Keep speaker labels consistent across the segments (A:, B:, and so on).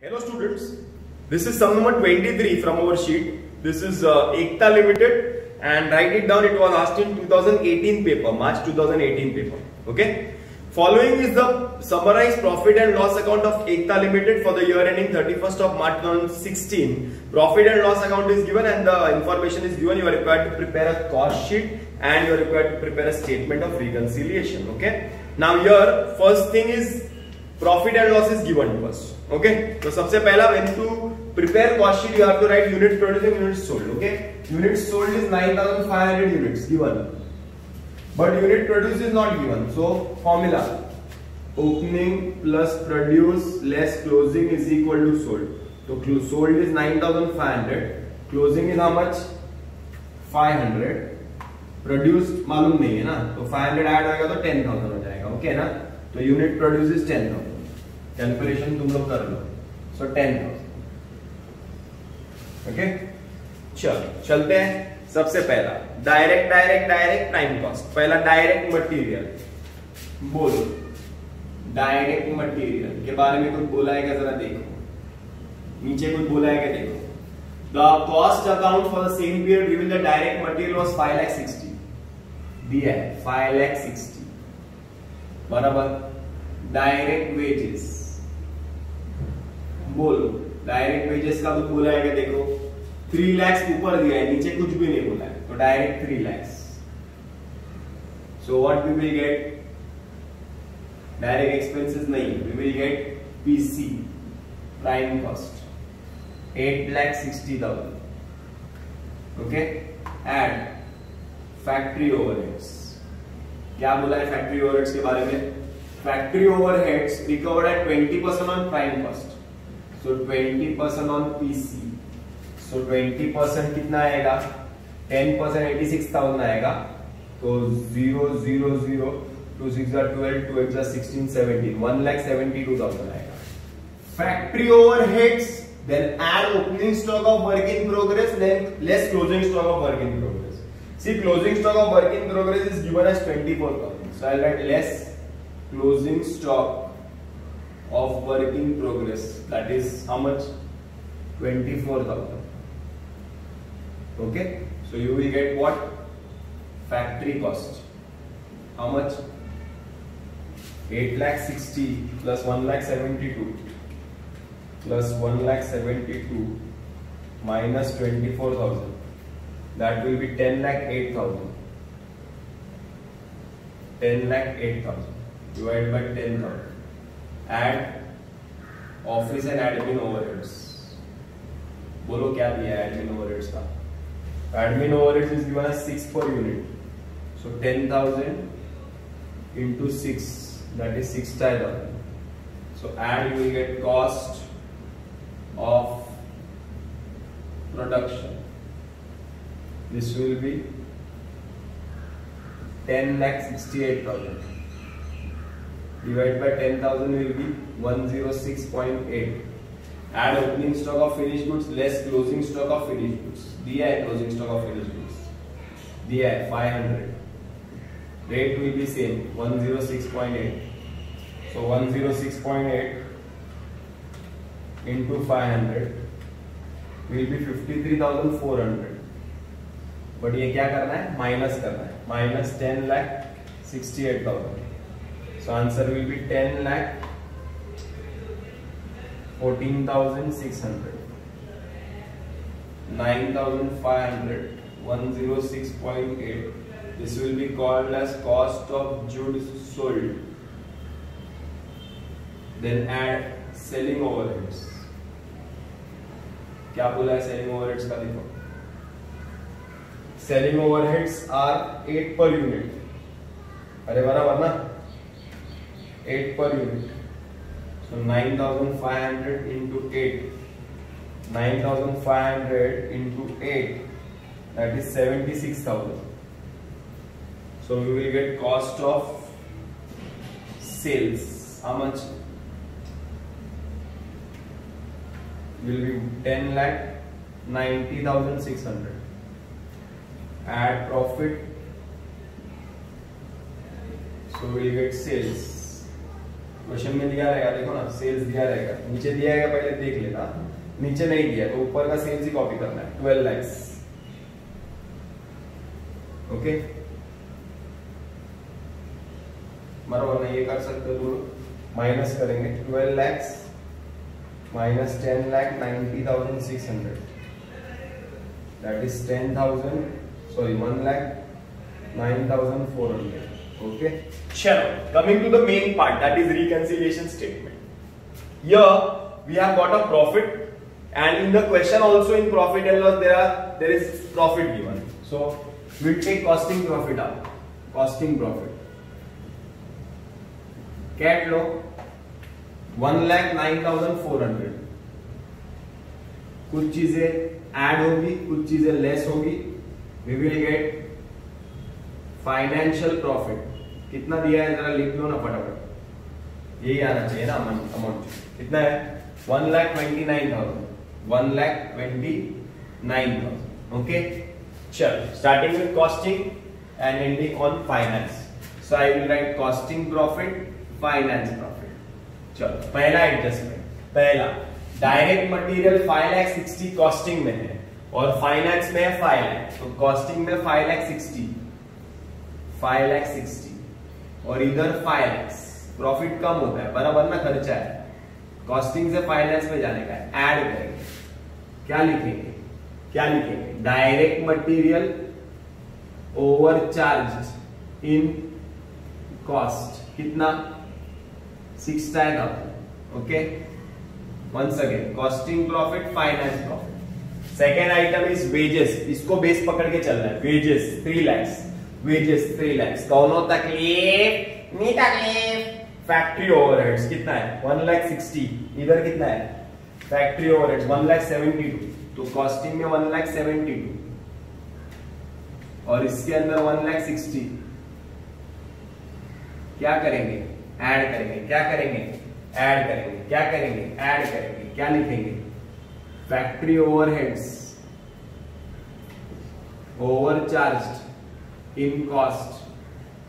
A: Hello students, this is sum number 23 from our sheet. This is uh, Ekta Limited and write it down it was asked in 2018 paper, March 2018 paper. Okay. Following is the summarized profit and loss account of Ekta Limited for the year ending 31st of March 2016. Profit and loss account is given and the information is given. You are required to prepare a cost sheet and you are required to prepare a statement of reconciliation. Okay. Now here first thing is profit and loss is given to us. Okay. तो सबसे पहला to prepare cost sheet you have to write units produced and units sold. Okay. Units sold is 9,500 units given. But unit produced is not given. So formula opening plus produce less closing is equal to sold. So sold is 9,500. Closing is how much? 500. Produced मालूम नहीं है ना तो 500 add होगा तो 10,000 हो जाएगा okay ना तो यूनिट प्रोड्यूस इज़ 10,000 कैलकुलेशन तुम लोग कर लो. सो 10,000 ओके चल चलते हैं सबसे पहला. Direct direct direct prime cost पहला डायरेक्ट मटेरियल बोलो. डायरेक्ट मटेरियल के बारे में कुछ बोला है क्या? जरा देखो. नीचे कुछ बोला है क्या? देखो. The cost account for the same period given the direct material was 5 lakh 60. दिया है. 5 lakh 60. बराबर डायरेक्ट वेजेस बोलो डायरेक्ट वेजेस का कुछ बोला है क्या देखो थ्री लैक्स ऊपर दिया है, नीचे कुछ भी नहीं बोला है तो direct three lakhs so what we will get direct expenses नहीं we will get PC prime cost at lakh sixty thousand okay and factory overheads क्या बोला है फैक्ट्री ओवरहेड्स के बारे में? Factory overheads recovered at twenty percent on prime cost so twenty percent on PC so twenty percent कितना आएगा? Ten percent eighty six thousand आएगा. तो zero zero zero two six twelve two eight sixteen seventeen one lakh seventy two thousand आएगा. Factory overheads then add opening stock of work in progress, then less closing stock of work in progress. See closing stock of work in progress is given as 24000 so i'll write less closing stock of work in progress. That is how much? 24000 okay? So you will get what? Factory cost. How much? 8 lakh 60 plus 1 lakh 72 plus 1 lakh 72 minus 24,000 that will be 10 lakh 8,000 10 lakh 8,000 divided by 10,000 add office and admin overheads बोलो क्या दिया है admin overheads का admin overheads is given as 6 per unit so 10,000 into 6 that is 6,000 so add you will get cost of production. This will be 10 lakh 68,000. Divided by 10,000 will be 106.8. Add opening stock of finished goods less closing stock of finished goods. दिया है closing stock of finished goods. दिया है 500. Rate will be same 106.8. So 106.8 into 500 will be 53,400 but ये क्या करना है? Minus करना है. Minus ten lakh sixty eight thousand so answer will be ten lakh fourteen thousand six hundred nine thousand five hundred one zero six point eight this will be called as cost of goods sold then add selling overheads. क्या बोला है selling overheads का देखो? Selling overheads are 8 per unit अरे बराबर ना 8 per unit so 9500 into 8 9500 into 8 that is 76000 so we will get cost of sales how much will be 10 lakh 90,600. Add profit. So we get sales. Question में दिया रहेगा, देखो ना sales दिया रहेगा। नीचे दिया रहेगा पहले देख लेना नीचे नहीं दिया तो ऊपर का सेल्स ही कॉपी करना है। ट्वेल्व लैक्स ओके बराबर नहीं, ये कर सकते हो माइनस करेंगे। Twelve lakhs minus ten lakh ninety thousand six hundred that is ten thousand sorry one lakh nine thousand four hundred okay chalo coming to the main part that is reconciliation statement here we have got a profit and in the question also in profit and loss there are there is profit given so we we'll take costing profit out costing profit cat low one lakh nine thousand four hundred कुछ चीज़ें add होगी कुछ चीज़ें less होगी we will get financial profit कितना दिया है जरा लिख लो ना फटाफट। यही आना चाहिए ना अमाउंट कितना है? One lakh twenty nine thousand one lakh twenty nine thousand okay? चल starting with costing and ending on finance so I will write costing profit finance profit चलो, पहला एडजस्टमेंट पहला direct material five lakh sixty costing में है। और finance में है five lakh तो कॉस्टिंग में five lakh sixty five lakh sixty और इधर फाइनेंस प्रॉफिट कम होता है. बराबर ना खर्चा है. कॉस्टिंग से फाइनेंस में जाने का ऐड करेंगे. क्या लिखेंगे? क्या लिखेंगे? Direct material over charge in cost कितना six time okay once again costing profit finance profit second item is wages इसको बेस पकड़ के चलना है. Wages three lakhs wages three lakhs कौनो तकलीफ़? नहीं तकलीफ़. फैक्ट्री ओवरहेड्स कितना है? वन लैख सिक्सटी इधर कितना है? Factory overheads one lakh seventy two तो कॉस्टिंग में वन लैख सेवेंटी टू और इसके अंदर वन लैख सिक्सटी क्या करेंगे? ऐड करेंगे. क्या करेंगे? ऐड करेंगे. क्या करेंगे? ऐड करेंगे. क्या लिखेंगे? Factory overheads over charge in cost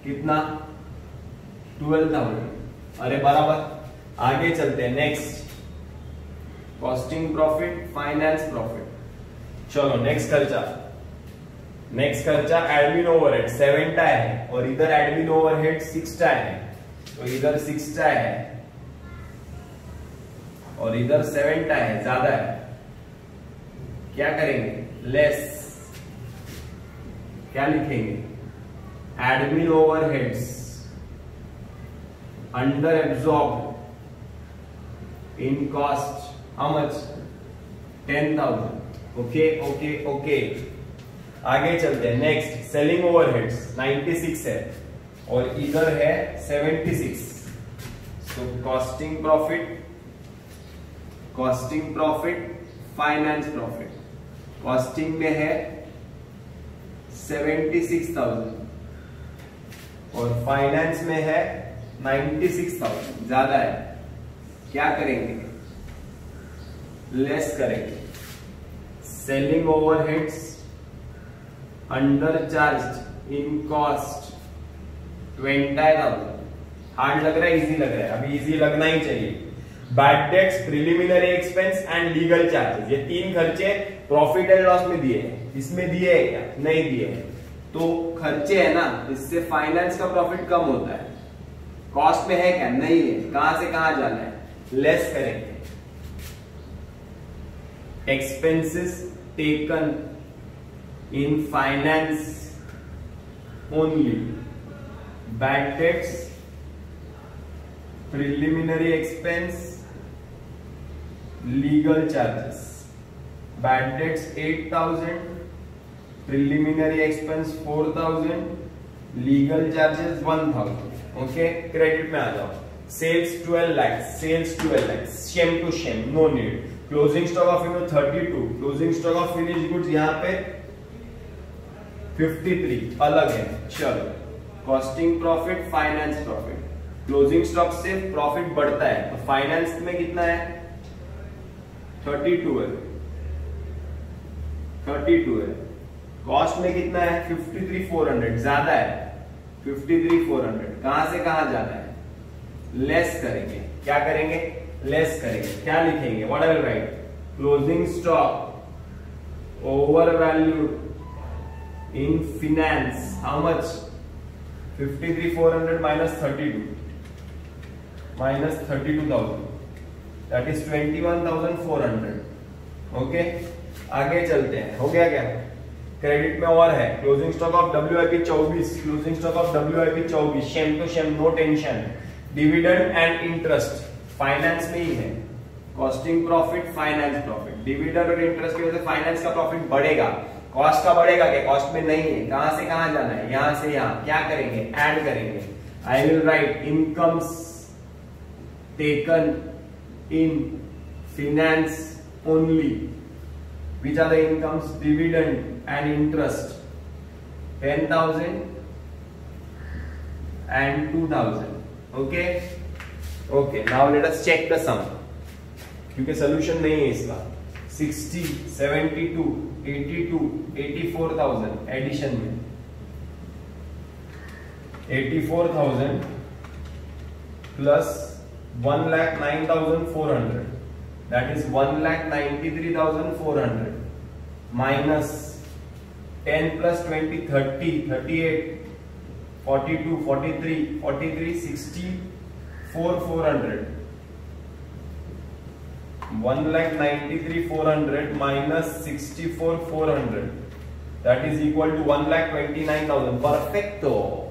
A: कितना? ट्वेल्व थाउज़ेंड अरे बराबर। आगे चलते हैं। Next costing profit finance profit चलो नेक्स्ट खर्चा। नेक्स्ट खर्चा एडमिन ओवरहेड सेवन टाई है। और इधर एडमिन ओवरहेड सिक्स है। तो इधर सिक्स है। और इधर सेवन टाई है। ज़्यादा है। क्या करेंगे? लेस क्या लिखेंगे? Admin overheads. Under absorbed. In cost. How much? 10000 okay okay okay. आगे चलते हैं. नेक्स्ट सेलिंग ओवरहेड्स 96 है. और इधर है 76 so costing profit costing profit finance profit costing में है 76,000 और फाइनेंस में है 96,000 ज़्यादा है। क्या करेंगे? लेस करेंगे। Selling overheads under charge in cost twenty thousand hard लग रहा है इजी लग रहा है। अभी इजी लगना ही चाहिए। Bad debts preliminary expense and legal charges ये तीन खर्चे प्रॉफिट एंड लॉस में दिए हैं। इसमें दिए है क्या? नहीं दिए हैं। तो खर्चे है ना, इससे फाइनेंस का प्रॉफिट कम होता है। कॉस्ट में है क्या? नहीं है। कहाँ से कहाँ जाना है? लेस करेंगे। Expenses taken in finance only bad debts preliminary expense debts eight thousand preliminary expense four thousand legal charges one thousand okay credit में आ जाओ. Sales twelve lakhs sales twelve lakhs same to same no need closing stock of you thirty two closing stock of finish goods यहाँ पे fifty three अलग है. चलो. Costing profit finance profit closing stock से profit बढ़ता है. तो finance में कितना है? थर्टी टू है। थर्टी टू है। कॉस्ट में कितना है? Fifty three four hundred. ज़्यादा है। Fifty three four hundred. कहाँ से कहाँ जाना है? लेस करेंगे। क्या करेंगे? लेस करेंगे। क्या लिखेंगे? I will write closing stock over valued in finance how much 53400 minus 32 minus 32000 that is 21400 okay आगे चलते हैं। हो गया क्या? क्रेडिट में और है। Closing stock of W I P चौबीस। Closing stock of W I P चौबीस। Same to same no tension dividend and interest finance में ही है। Costing profit finance profit dividend और इंटरेस्ट की वजह से फाइनेंस का प्रॉफिट बढ़ेगा। कॉस्ट का बढ़ेगा क्या? कॉस्ट में नहीं है। कहाँ से कहाँ जाना है? यहाँ से यहाँ। क्या करेंगे? ऐड करेंगे। I will write incomes taken in finance only which are the incomes dividend and interest 10000 and 2000 okay okay now let us check the sum क्योंकि सोल्यूशन नहीं है इसका 60 72 82 84000 एडिशन में 84000 plus 1 lakh 9400 that is 1 lakh 93,400 minus 10 plus 20 30 38 42 43 43 64 400 1 lakh 93 400 minus 64 400 that is equal to 1 lakh 29,000 perfecto